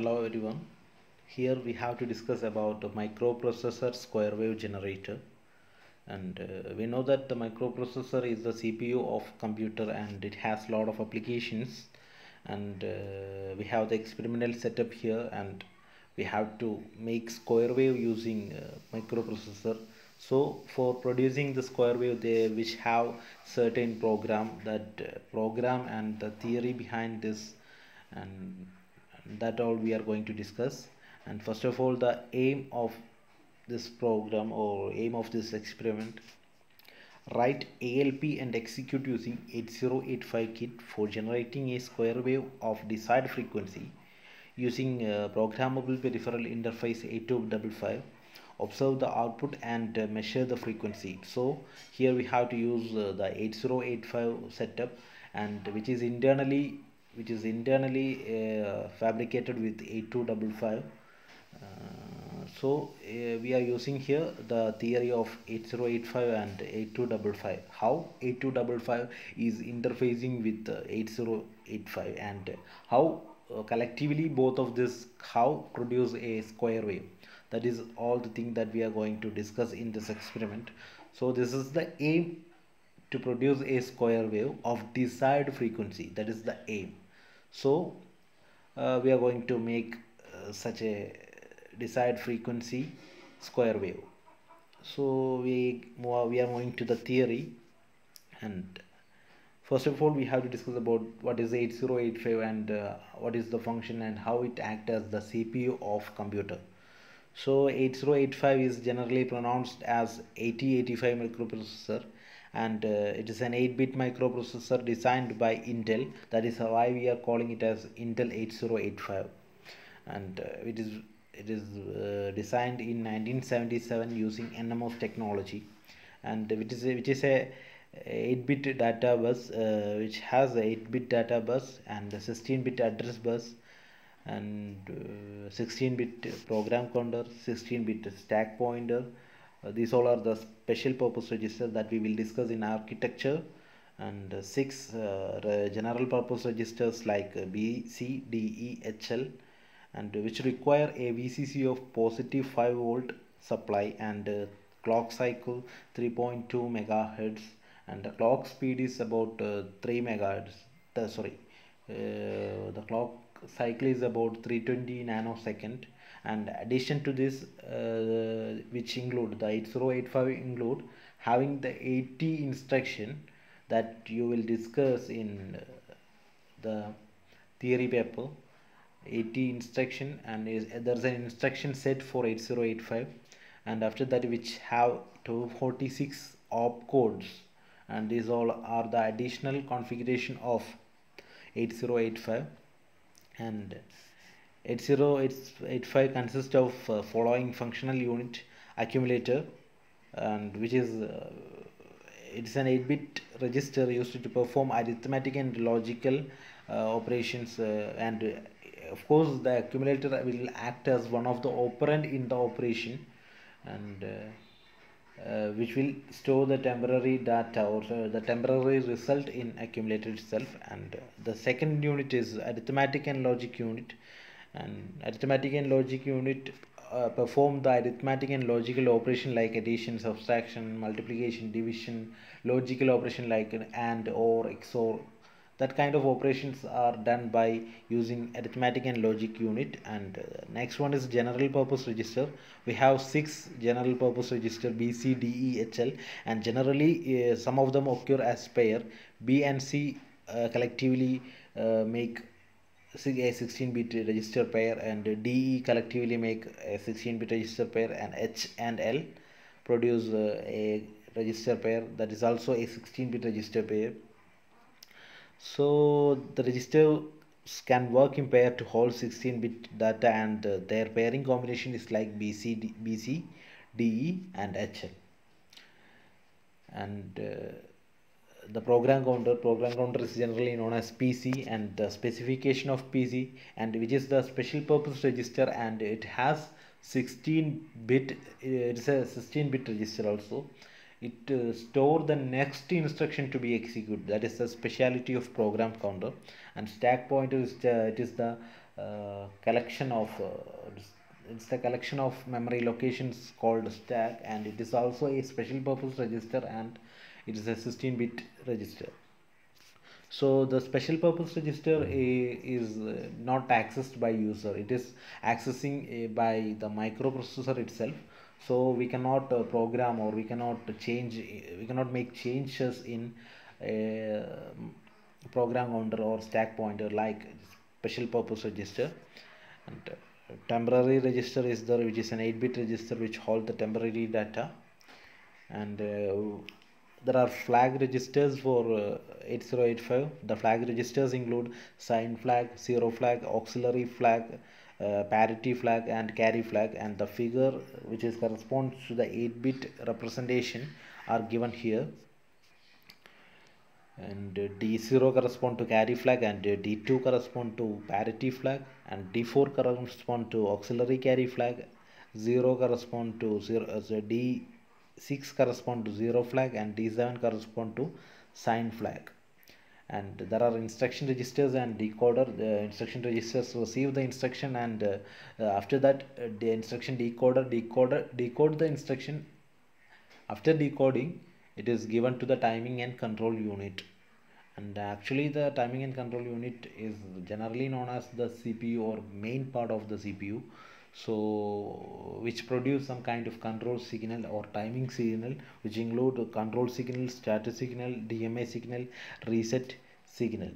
Hello everyone. Here we have to discuss about the microprocessor square wave generator. And uh, we know that the microprocessor is the CPU of computer and it has lot of applications. And uh, we have the experimental setup here and we have to make square wave using uh, microprocessor. So for producing the square wave they which have certain program that uh, program and the theory behind this and that all we are going to discuss. And first of all the aim of this program or aim of this experiment write ALP and execute using 8085 kit for generating a square wave of desired frequency using uh, programmable peripheral interface 8255 observe the output and uh, measure the frequency. So here we have to use uh, the 8085 setup and which is internally which is internally uh, fabricated with 8255 uh, so uh, we are using here the theory of 8085 and 8255 how 8255 is interfacing with uh, 8085 and how uh, collectively both of this how produce a square wave. That is all the thing that we are going to discuss in this experiment. So this is the aim to produce a square wave of desired frequency. That is the aim so uh, we are going to make uh, such a desired frequency square wave. So we we are moving to the theory and first of all we have to discuss about what is 8085 and uh, what is the function and how it acts as the CPU of computer. So 8085 is generally pronounced as 8085 microprocessor and uh, it is an 8-bit microprocessor designed by Intel. That is why we are calling it as Intel 8085 and uh, it is it is uh, designed in 1977 using NMOS technology. And which is a, which is a 8-bit data bus uh, which has a 8-bit data bus and a 16-bit address bus and 16-bit program counter 16-bit stack pointer uh, Uh, these all are the special purpose registers that we will discuss in architecture. And uh, six uh, general purpose registers like uh, B, C, D, E, H, L and which require a VCC of positive 5 volt supply and uh, clock cycle 3.2 megahertz. And the clock speed is about 3 megahertz sorry the clock cycle is about 320 nanosecond and addition to this uh, which include the 8085 include having the 80 instruction that you will discuss in uh, the theory paper. 80 instruction and is, there's an instruction set for 8085 and after that which have 246 opcodes and these all are the additional configuration of 8085 and 8085 consists of uh, following functional unit accumulator and which is uh, it's an 8-bit register used to perform arithmetic and logical uh, operations uh, and uh, of course the accumulator will act as one of the operand in the operation and uh, which will store the temporary data or the temporary result in accumulator itself and the second unit is arithmetic and logic unit and arithmetic and logic unit uh, perform the arithmetic and logical operation like addition subtraction multiplication division logical operation like and or xor that kind of operations are done by using arithmetic and logic unit. And uh, next one is general purpose register. We have six general purpose register b c d e h l. And generally uh, some of them occur as pair. B and c uh, collectively make a 16-bit register pair and DE collectively make a 16-bit register pair and H and L produce uh, a register pair that is also a 16-bit register pair. So the registers can work in pair to hold 16-bit data and uh, their pairing combination is like BC, BC, DE and HL. And uh, the program counter program counter is generally known as pc and the specification of pc and which is the special purpose register and it has 16 bit it's a 16 bit register also. It uh, store the next instruction to be executed that is the speciality of program counter and stack pointer is uh, it is the uh, collection of uh, it's the collection of memory locations called stack and it is also a special purpose register and it is a 16 bit register. So the special purpose register i- is uh, not accessed by user. It is accessing uh, by the microprocessor itself. So we cannot uh, program or we cannot change we cannot make changes in a program counter or stack pointer like special purpose register. And temporary register is there which is an 8 bit register which hold the temporary data. And uh, there are flag registers for uh, 8085 the flag registers include sign flag zero flag auxiliary flag uh, parity flag and carry flag. And the figure which is corresponds to the 8 bit representation are given here. And uh, D0 correspond to carry flag and uh, D2 correspond to parity flag and D4 correspond to auxiliary carry flag. 0 correspond to 0 as a D6 correspond to 0 flag and D7 correspond to sign flag. And there are instruction registers and decoder the instruction registers receive the instruction and uh, uh, after that uh, the instruction decoder decoder decode the instruction. After decoding it is given to the timing and control unit. And actually the timing and control unit is generally known as the cpu or main part of the cpu so which produce some kind of control signal or timing signal which include control signal status signal dma signal reset signal.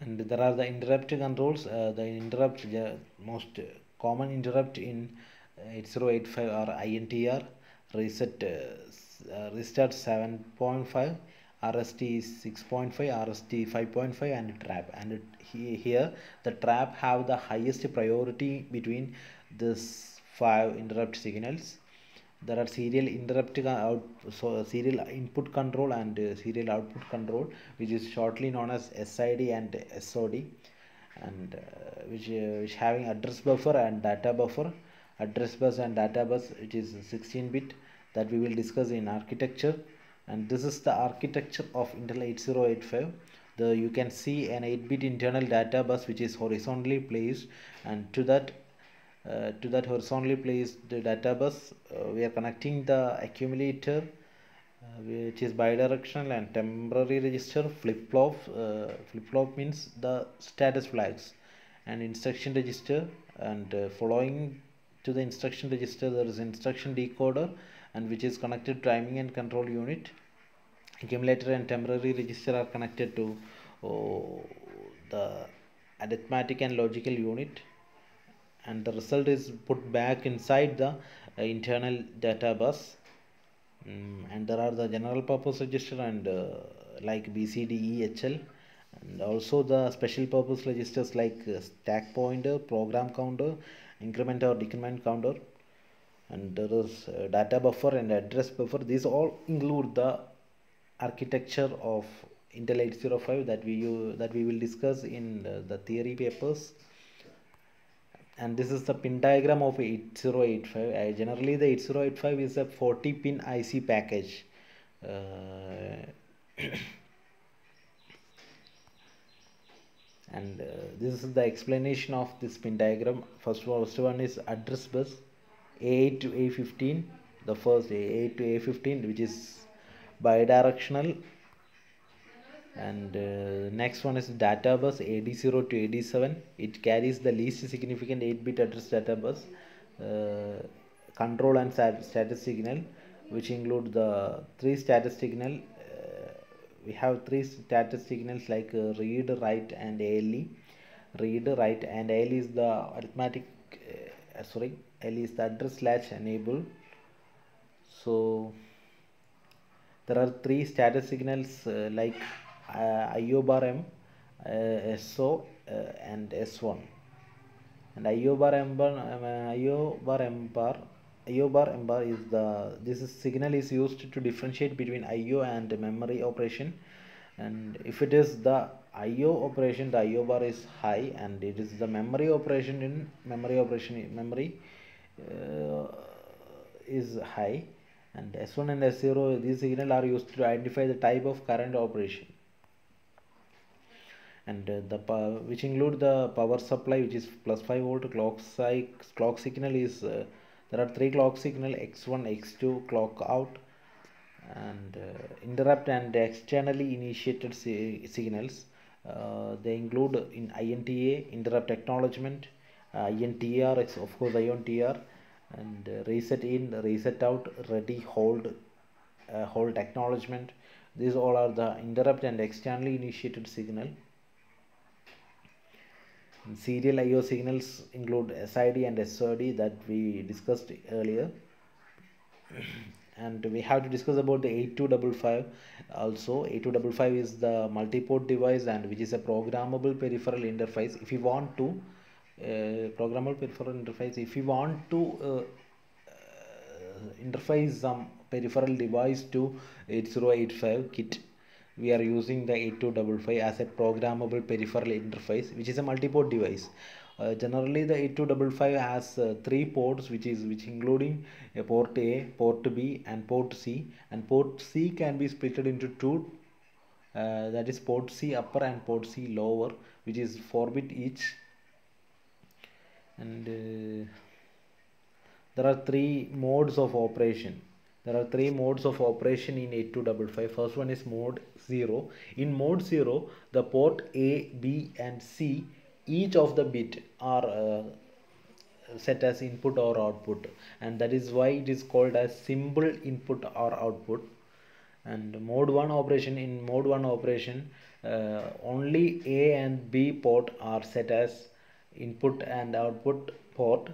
And there are the interrupt controls uh, the interrupt the most common interrupt in uh, 8085 are intr reset uh, uh, restart 7.5 rst is 6.5 rst 5.5 and trap. And it, he, here the trap have the highest priority between this five interrupt signals. There are serial interrupt out so serial input control and uh, serial output control which is shortly known as sid and sod and uh, which uh, which having address buffer and data buffer. Address bus and data bus which is 16 bit that we will discuss in architecture and this is the architecture of intel 8085 the you can see an 8 bit internal data bus which is horizontally placed. And to that uh, to that horizontally placed data bus uh, we are connecting the accumulator uh, which is bidirectional and temporary register flip flop uh, flip flop means the status flags and instruction register. And uh, following to the instruction register there is instruction decoder and which is connected to timing and control unit. Accumulator and temporary register are connected to oh, the arithmetic and logical unit. And the result is put back inside the uh, internal data bus. Mm, and there are the general purpose register and uh, like bcdehl and also the special purpose registers like uh, stack pointer program counter increment or decrement counter and there is data buffer and address buffer. These all include the architecture of intel 805 that we use, that we will discuss in the theory papers. And this is the pin diagram of 8085 uh, generally the 8085 is a 40 pin ic package. Uh, and uh, this is the explanation of this pin diagram. First of all, first one is address bus a8 to a15 the first a8 to a15 which is bidirectional. And uh, next one is data bus AD0 to AD7 it carries the least significant 8 bit address data bus uh, control and status signal which include the three status signal. Uh, we have three status signals like uh, read write and ALE read write and ALE is the arithmetic uh, sorry ALE is the address latch enable so there are three status signals uh, like uh, IO bar M, uh, S0, uh, and S1. And IO bar M bar, um, uh, IO bar M bar, IO bar M bar is the this is signal is used to differentiate between IO and memory operation. And if it is the IO operation, the IO bar is high, and it is the memory operation in memory operation memory is high. And S1 and S0 these signal are used to identify the type of current operation. And uh, the pow- which include the power supply which is plus 5 volt clock cyc- clock signal is uh, there are three clock signal x1 x2 clock out and uh, interrupt and externally initiated si- signals. Uh, they include in INTA interrupt acknowledgement uh, INTR of course INTR and uh, reset in reset out ready hold uh, hold acknowledgement. These all are the interrupt and externally initiated signal. And serial IO signals include SID and SOD that we discussed earlier. And we have to discuss about the 8255 also. 8255 is the multi-port device and which is a programmable peripheral interface. If you want to programmable peripheral interface. If you want to uh, uh, interface some peripheral device to 8085 kit we are using the 8255 as a programmable peripheral interface which is a multi-port device. Uh, generally the 8255 has uh, three ports which is which including a port a port b and port c. And port c can be split into two uh, that is port c upper and port c lower which is 4 bit each and uh, there are three modes of operation. There are three modes of operation in 8255 first one is mode 0 in mode 0 the port a b and c each of the bit are uh, set as input or output. And that is why it is called as simple input or output. And mode 1 operation in mode 1 operation uh, only a and b port are set as input and output port.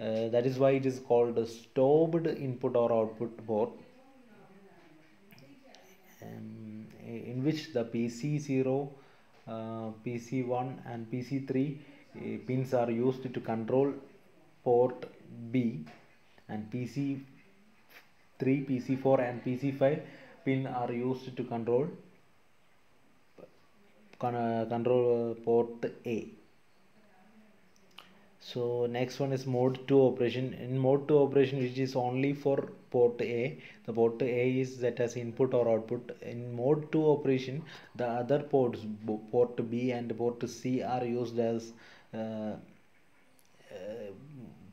Uh, that is why it is called a strobed input or output port um, in which the PC0 uh, PC1 and PC3 uh, pins are used to control port B and PC3 PC4 and PC5 pin are used to control con- uh, control uh, port A so next one is mode 2 operation. In mode 2 operation which is only for port a the port a is that as input or output. In mode 2 operation the other ports port b and port c are used as uh, uh,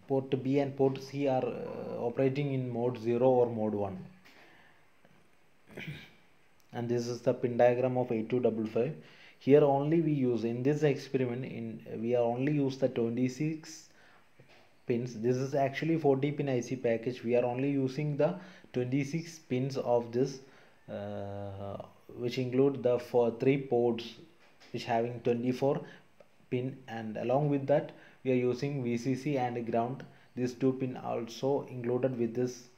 port b and port c are uh, operating in mode 0 or mode 1 and this is the pin diagram of 8255 here only we use in this experiment in we are only use the 26 pins. This is actually 40 pin IC package. We are only using the 26 pins of this uh, which include the for three ports which having 24 pin. And along with that we are using VCC and ground. These two pin also included with this.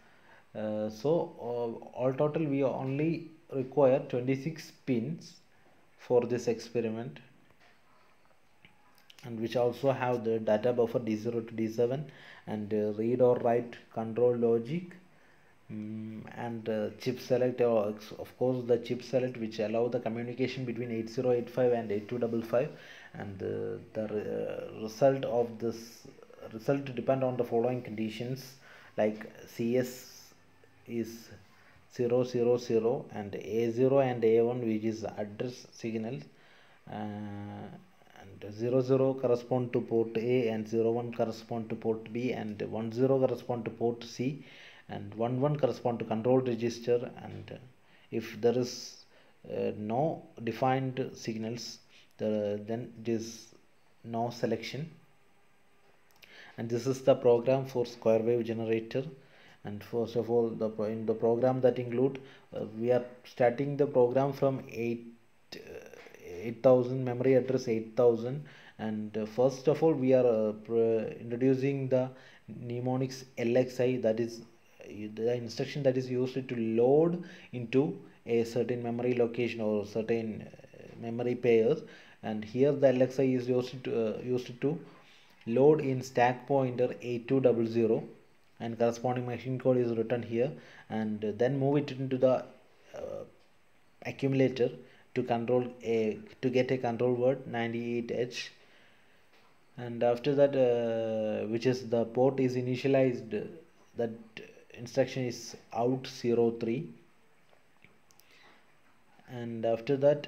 Uh, so uh, all total we only require 26 pins for this experiment and which also have the data buffer D0 to D7 and uh, read or write control logic um, and uh, chip select or of course the chip select which allow the communication between 8085 and 8255 and uh, the re- result of this result depend on the following conditions like CS is 0 0 0 and a0 and a1 which is address signals uh, and 0 0 correspond to port a and 0 1 correspond to port b and 1 0 correspond to port c and 1 1 correspond to control register. And if there is uh, no defined signals the, then it is no selection. And this is the program for square wave generator and first of all the in the program that include uh, we are starting the program from 8 uh, 8000 memory address 8000 and uh, first of all we are uh, introducing the mnemonics lxi that is uh, the instruction that is used to load into a certain memory location or certain memory pairs. And here the lxi is used to used to load in stack pointer 8200 and corresponding machine code is written here. And then move it into the uh, accumulator to control a to get a control word 98h and after that uh, which is the port is initialized that instruction is out 03 and after that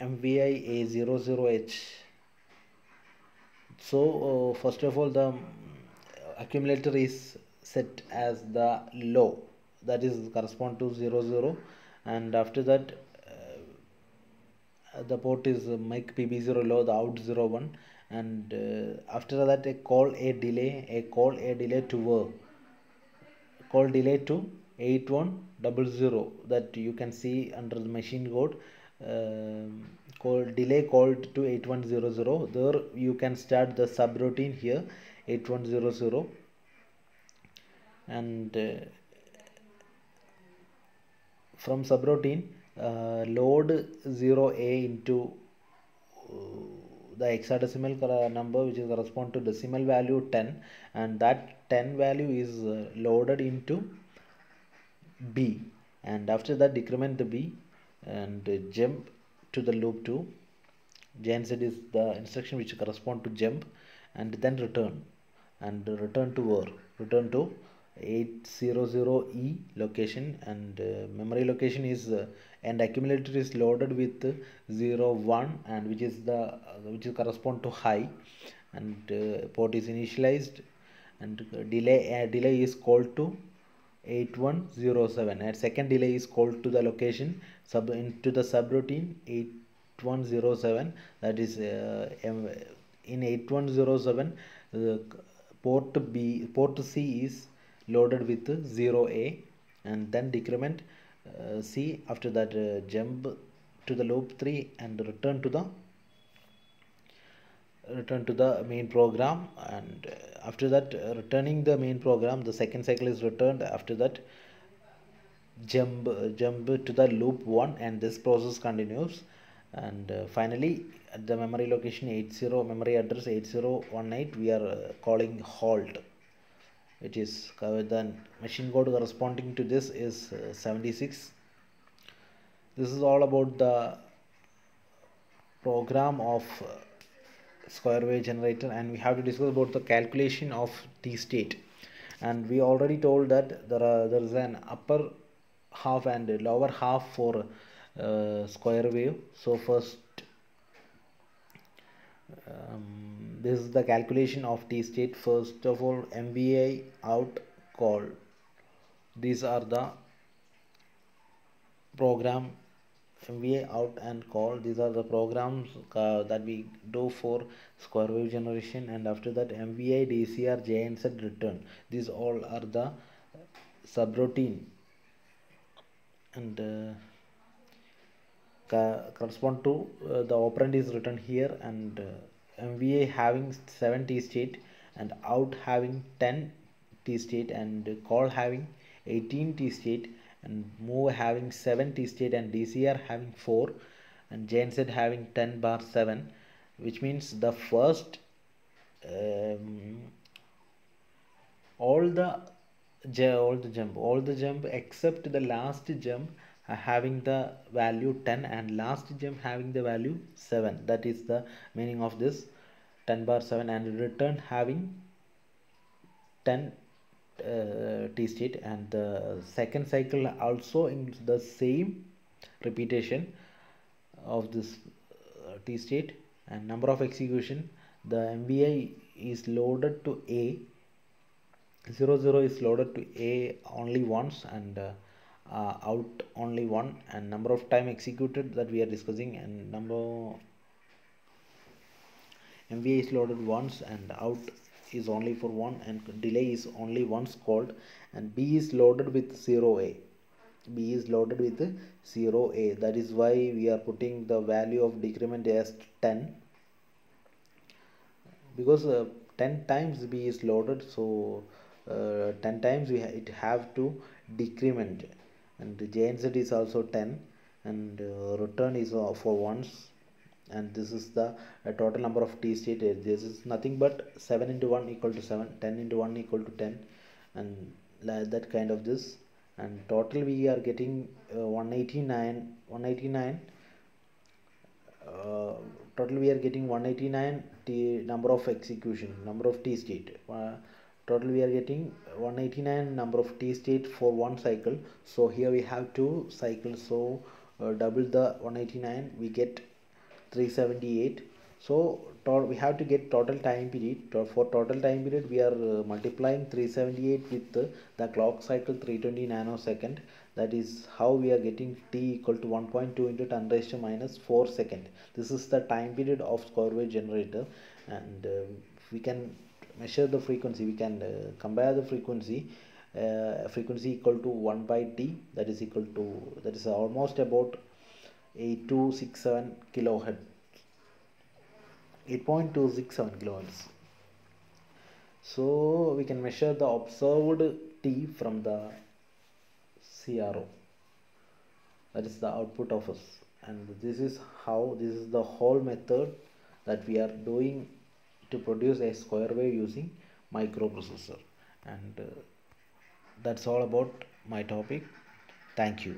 MVI A00H so uh, first of all the um, accumulator is set as the low. That is correspond to 00 0 and after that uh, the port is uh, make pb0 low the out 01 and uh, after that a call a delay a call a delay to work call delay to 8100 that you can see under the machine code. Um, call delay called to 8100 there you can start the subroutine here 8100 and uh, from subroutine uh, load 0a into uh, the hexadecimal number which is correspond to decimal value 10 and that 10 value is uh, loaded into b. And after that decrement the b. And uh, jump to the loop 2 jnz is the instruction which correspond to jump and then return and return to where return to 800e location and uh, memory location is uh, and accumulator is loaded with 0 1 and which is the uh, which is correspond to high and uh, port is initialized and delay uh, delay is called to 8107 and second delay is called to the location sub into the subroutine 8107 that is uh, in 8107 the port b port c is loaded with 0a and then decrement uh, c after that uh, jump to the loop 3 and return to the return to the main program and uh, after that uh, returning the main program the second cycle is returned. After that jump jump to the loop 1 and this process continues. And uh, finally at the memory location 80 memory address 8018 we are uh, calling halt. Which is covered the machine code corresponding to this is uh, 76 this is all about the program of uh, square wave generator and we have to discuss about the calculation of t state and we already told that there are there is an upper half and lower half for uh, square wave. So first um, this is the calculation of t state first of all mvi out call these are the program MVA out and call. These are the programs uh, that we do for square wave generation. And after that MVA DCR JNZ return. These all are the subroutine. And uh, correspond to uh, the operand is written here. And uh, MVA having 7 T state and out having 10 T state and call having 18 T state and move having 7 T state and DCR having 4 and JNZ having 10 bar 7 which means the first um, all the all the jump all the jump except the last jump having the value 10 and last jump having the value 7 that is the meaning of this. 10 bar 7 and return having 10 uh, t state and the second cycle also in the same repetition of this uh, t state and number of execution. The MVI is loaded to A. 00 is loaded to A only once and uh, uh, out only one and number of time executed that we are discussing and number MVI is loaded once and out is only for one and delay is only once called and B is loaded with 0A B is loaded with 0A that is why we are putting the value of decrement as 10 because uh, 10 times B is loaded so uh, 10 times we ha it have to decrement. And JNZ is also 10 and uh, return is uh, for once and this is the uh, total number of t state this is nothing but 7 into 1 equal to 7 10 into 1 equal to 10 and like that kind of this. And total we are getting uh, 189 189 uh, total we are getting 189 t number of execution number of t state uh, total we are getting 189 number of t state for one cycle. So here we have two cycles. So uh, double the 189 we get 378 so we have to get total time period. For total time period we are uh, multiplying 378 with uh, the clock cycle 320 nanosecond. That is how we are getting t equal to 1.2 into 10 raised to minus 4 second. This is the time period of square wave generator. And uh, we can measure the frequency. We can uh, compare the frequency uh, frequency equal to 1 by t. That is equal to that is almost about 8267 kilohertz. 8.267 kilohertz. So we can measure the observed t from the CRO that is the output of us. And this is how this is the whole method that we are doing to produce a square wave using microprocessor. And uh, that's all about my topic. Thank you